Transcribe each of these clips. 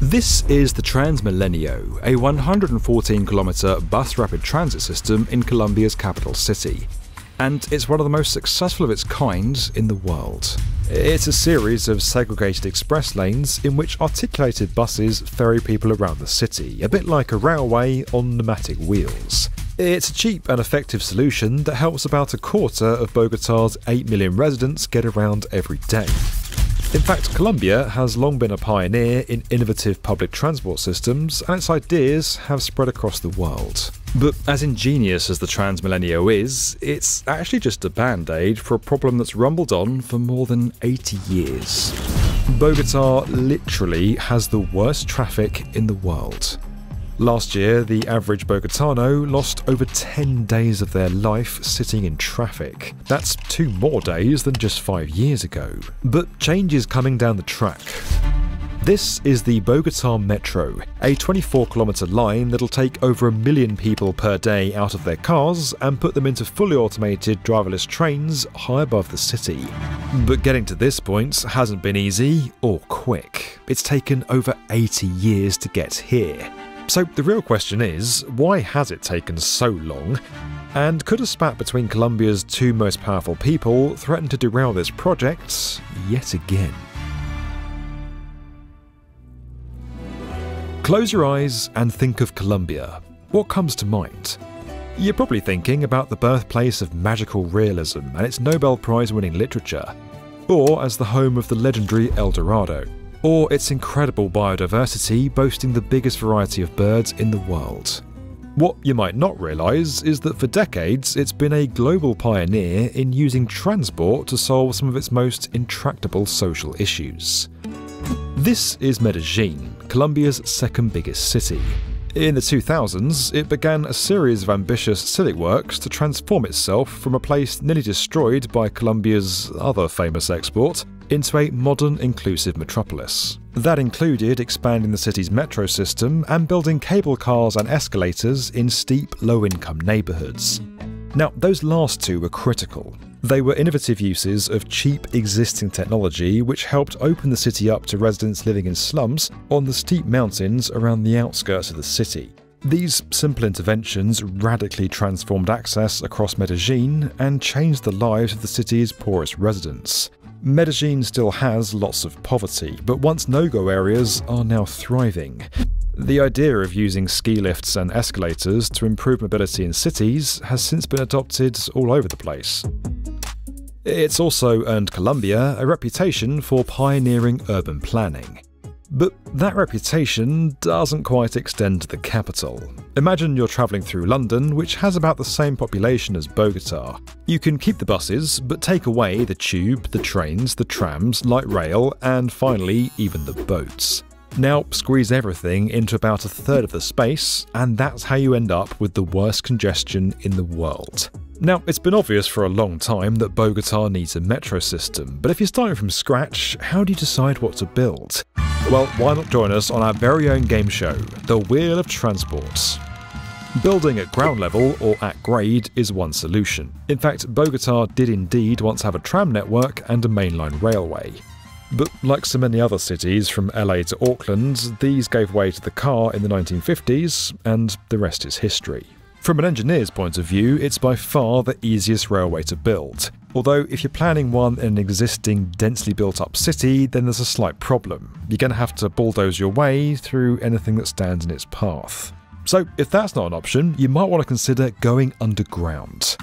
This is the Transmilenio, a 114 kilometre bus rapid transit system in Colombia's capital city. And it's one of the most successful of its kind in the world. It's a series of segregated express lanes in which articulated buses ferry people around the city, a bit like a railway on pneumatic wheels. It's a cheap and effective solution that helps about a quarter of Bogota's 8 million residents get around every day. In fact, Colombia has long been a pioneer in innovative public transport systems, and its ideas have spread across the world. But as ingenious as the Transmilenio is, it's actually just a band aid for a problem that's rumbled on for more than 80 years. Bogota literally has the worst traffic in the world. Last year, the average Bogotano lost over 10 days of their life sitting in traffic. That's two more days than just five years ago. But change is coming down the track. This is the Bogota Metro, a 24 kilometre line that'll take over a million people per day out of their cars and put them into fully automated driverless trains high above the city. But getting to this point hasn't been easy or quick. It's taken over 80 years to get here. So the real question is why has it taken so long? And could a spat between Colombia's two most powerful people threaten to derail this project yet again? Close your eyes and think of Colombia. What comes to mind? You're probably thinking about the birthplace of magical realism and its Nobel Prize winning literature, or as the home of the legendary El Dorado, or its incredible biodiversity boasting the biggest variety of birds in the world. What you might not realise is that for decades it's been a global pioneer in using transport to solve some of its most intractable social issues. This is Medellin, Colombia's second biggest city. In the 2000s, it began a series of ambitious civic works to transform itself from a place nearly destroyed by Colombia's other famous export into a modern, inclusive metropolis. That included expanding the city's metro system and building cable cars and escalators in steep, low income neighbourhoods. Now, those last two were critical. They were innovative uses of cheap existing technology which helped open the city up to residents living in slums on the steep mountains around the outskirts of the city. These simple interventions radically transformed access across Medellin and changed the lives of the city's poorest residents. Medellin still has lots of poverty, but once no-go areas are now thriving. The idea of using ski lifts and escalators to improve mobility in cities has since been adopted all over the place. It's also earned Colombia a reputation for pioneering urban planning. But that reputation doesn't quite extend to the capital. Imagine you're travelling through London, which has about the same population as Bogota. You can keep the buses, but take away the tube, the trains, the trams, light rail, and finally, even the boats. Now, squeeze everything into about a third of the space, and that's how you end up with the worst congestion in the world. Now, it's been obvious for a long time that Bogota needs a metro system, but if you're starting from scratch, how do you decide what to build? Well, why not join us on our very own game show, The Wheel of Transport? Building at ground level or at grade is one solution. In fact, Bogota did indeed once have a tram network and a mainline railway. But like so many other cities from LA to Auckland, these gave way to the car in the 1950s, and the rest is history. From an engineer's point of view, it's by far the easiest railway to build. Although, if you're planning one in an existing, densely built up city, then there's a slight problem. You're going to have to bulldoze your way through anything that stands in its path. So, if that's not an option, you might want to consider going underground.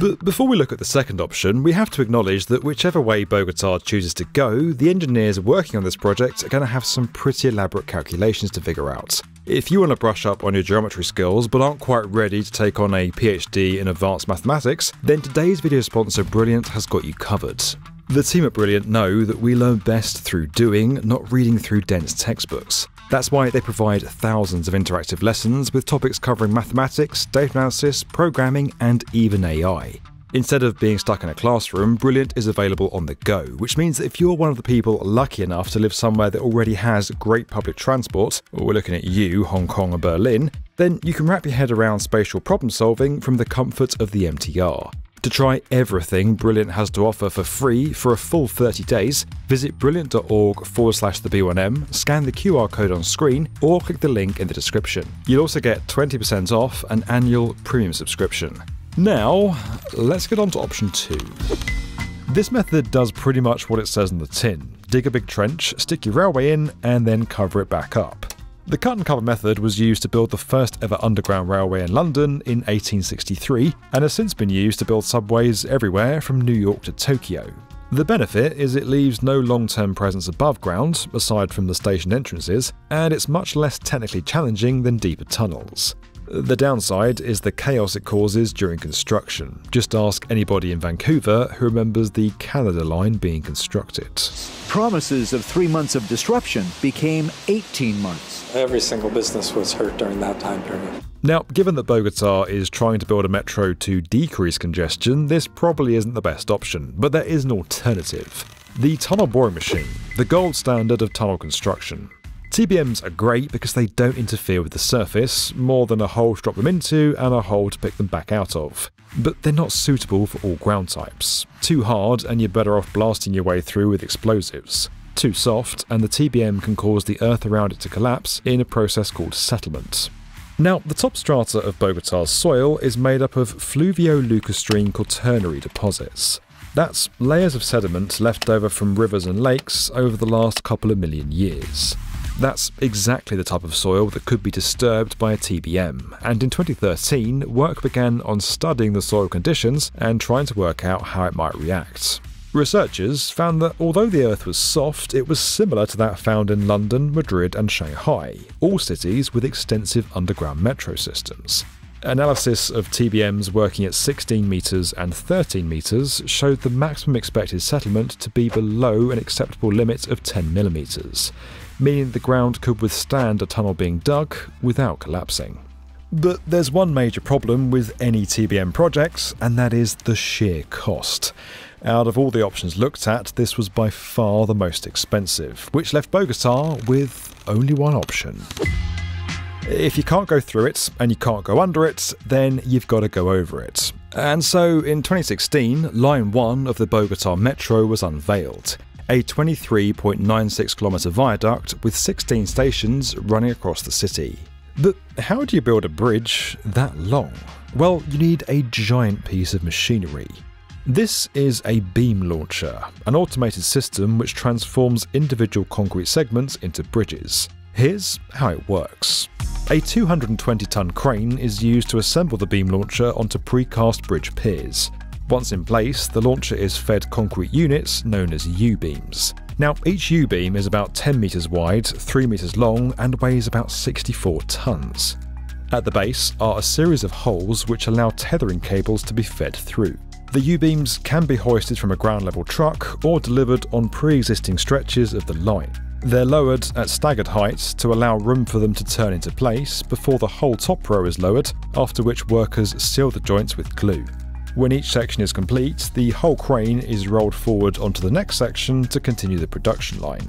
But before we look at the second option, we have to acknowledge that whichever way Bogota chooses to go, the engineers working on this project are going to have some pretty elaborate calculations to figure out. If you want to brush up on your geometry skills but aren't quite ready to take on a PhD in advanced mathematics, then today's video sponsor Brilliant has got you covered. The team at Brilliant know that we learn best through doing, not reading through dense textbooks. That's why they provide thousands of interactive lessons with topics covering mathematics, data analysis, programming, and even AI. Instead of being stuck in a classroom, Brilliant is available on the go, which means that if you're one of the people lucky enough to live somewhere that already has great public transport, or we're looking at you, Hong Kong or Berlin, then you can wrap your head around spatial problem solving from the comfort of the MTR. To try everything Brilliant has to offer for free for a full 30 days, visit brilliant.org forward slash the B1M, scan the QR code on screen, or click the link in the description. You'll also get 20% off an annual premium subscription. Now, let's get on to option 2. This method does pretty much what it says in the tin dig a big trench, stick your railway in, and then cover it back up. The cut and cover method was used to build the first ever underground railway in London in 1863 and has since been used to build subways everywhere from New York to Tokyo. The benefit is it leaves no long term presence above ground, aside from the station entrances, and it's much less technically challenging than deeper tunnels. The downside is the chaos it causes during construction. Just ask anybody in Vancouver who remembers the Canada line being constructed. Promises of three months of disruption became 18 months. Every single business was hurt during that time period. Now, given that Bogota is trying to build a metro to decrease congestion, this probably isn't the best option, but there is an alternative. The tunnel boring machine, the gold standard of tunnel construction. TBMs are great because they don't interfere with the surface, more than a hole to drop them into and a hole to pick them back out of. But they're not suitable for all ground types. Too hard, and you're better off blasting your way through with explosives. Too soft, and the TBM can cause the earth around it to collapse in a process called settlement. Now, the top strata of Bogota's soil is made up of fluvio-lacustrine quaternary deposits. That's layers of sediment left over from rivers and lakes over the last couple of million years. That's exactly the type of soil that could be disturbed by a TBM, and in 2013, work began on studying the soil conditions and trying to work out how it might react. Researchers found that although the Earth was soft, it was similar to that found in London, Madrid, and Shanghai, all cities with extensive underground metro systems. Analysis of TBMs working at 16 metres and 13 metres showed the maximum expected settlement to be below an acceptable limit of 10 millimetres, meaning the ground could withstand a tunnel being dug without collapsing. But there's one major problem with any TBM projects, and that is the sheer cost. Out of all the options looked at, this was by far the most expensive, which left Bogota with only one option. If you can't go through it and you can't go under it, then you've got to go over it. And so in 2016, Line 1 of the Bogota Metro was unveiled a 23.96 kilometre viaduct with 16 stations running across the city. But how do you build a bridge that long? Well, you need a giant piece of machinery. This is a beam launcher, an automated system which transforms individual concrete segments into bridges. Here's how it works. A 220 ton crane is used to assemble the beam launcher onto precast bridge piers. Once in place, the launcher is fed concrete units known as U beams. Now, each U beam is about 10 metres wide, 3 metres long, and weighs about 64 tonnes. At the base are a series of holes which allow tethering cables to be fed through. The U beams can be hoisted from a ground level truck or delivered on pre existing stretches of the line. They're lowered at staggered heights to allow room for them to turn into place before the whole top row is lowered, after which workers seal the joints with glue. When each section is complete, the whole crane is rolled forward onto the next section to continue the production line.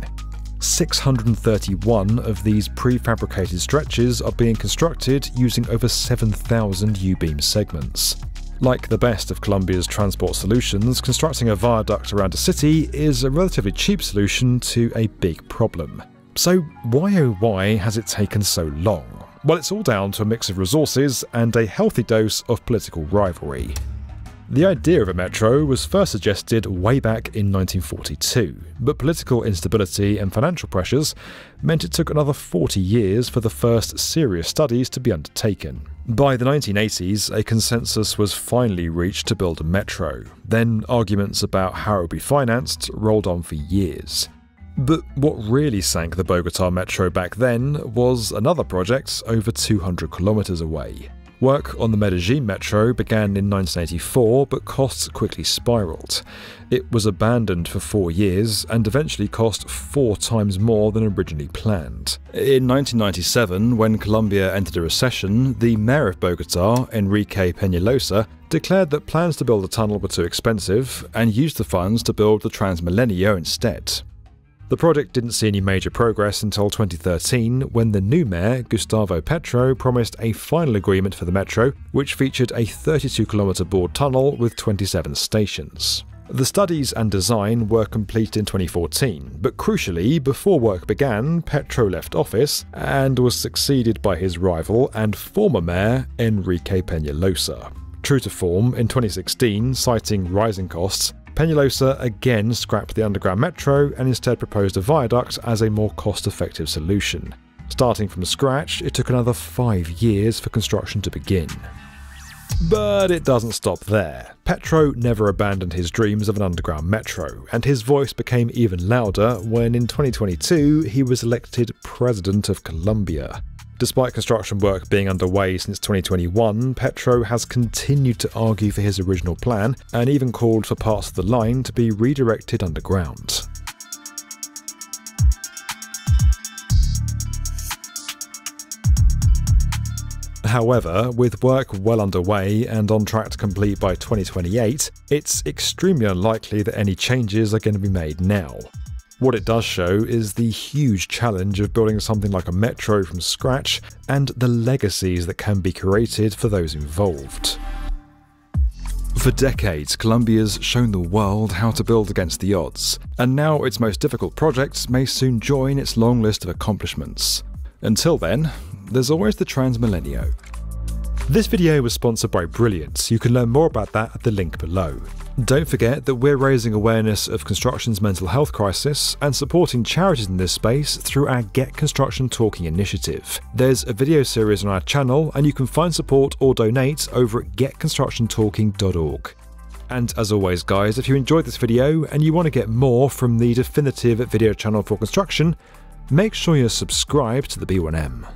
631 of these prefabricated stretches are being constructed using over 7,000 U-beam segments. Like the best of Colombia's transport solutions, constructing a viaduct around a city is a relatively cheap solution to a big problem. So why oh why has it taken so long? Well, it's all down to a mix of resources and a healthy dose of political rivalry. The idea of a metro was first suggested way back in 1942, but political instability and financial pressures meant it took another 40 years for the first serious studies to be undertaken. By the 1980s, a consensus was finally reached to build a metro. Then arguments about how it would be financed rolled on for years. But what really sank the Bogota Metro back then was another project over 200 kilometres away. Work on the Medellin Metro began in 1984, but costs quickly spiraled. It was abandoned for four years and eventually cost four times more than originally planned. In 1997, when Colombia entered a recession, the mayor of Bogota, Enrique Peñalosa, declared that plans to build a tunnel were too expensive and used the funds to build the Transmilenio instead. The project didn't see any major progress until 2013 when the new mayor, Gustavo Petro, promised a final agreement for the metro, which featured a 32 kilometre bored tunnel with 27 stations. The studies and design were completed in 2014, but crucially, before work began, Petro left office and was succeeded by his rival and former mayor, Enrique Peñalosa. True to form, in 2016, citing rising costs, Peñalosa again scrapped the underground metro and instead proposed a viaduct as a more cost effective solution. Starting from scratch, it took another five years for construction to begin. But it doesn't stop there. Petro never abandoned his dreams of an underground metro, and his voice became even louder when in 2022 he was elected President of Colombia. Despite construction work being underway since 2021, Petro has continued to argue for his original plan and even called for parts of the line to be redirected underground. However, with work well underway and on track to complete by 2028, it's extremely unlikely that any changes are going to be made now. What it does show is the huge challenge of building something like a metro from scratch and the legacies that can be created for those involved. For decades, Colombia's shown the world how to build against the odds, and now its most difficult projects may soon join its long list of accomplishments. Until then, there's always the Transmilenio. This video was sponsored by Brilliant. You can learn more about that at the link below. Don't forget that we're raising awareness of construction's mental health crisis and supporting charities in this space through our Get Construction Talking initiative. There's a video series on our channel, and you can find support or donate over at getconstructiontalking.org. And as always, guys, if you enjoyed this video and you want to get more from the definitive video channel for construction, make sure you're subscribed to the B1M.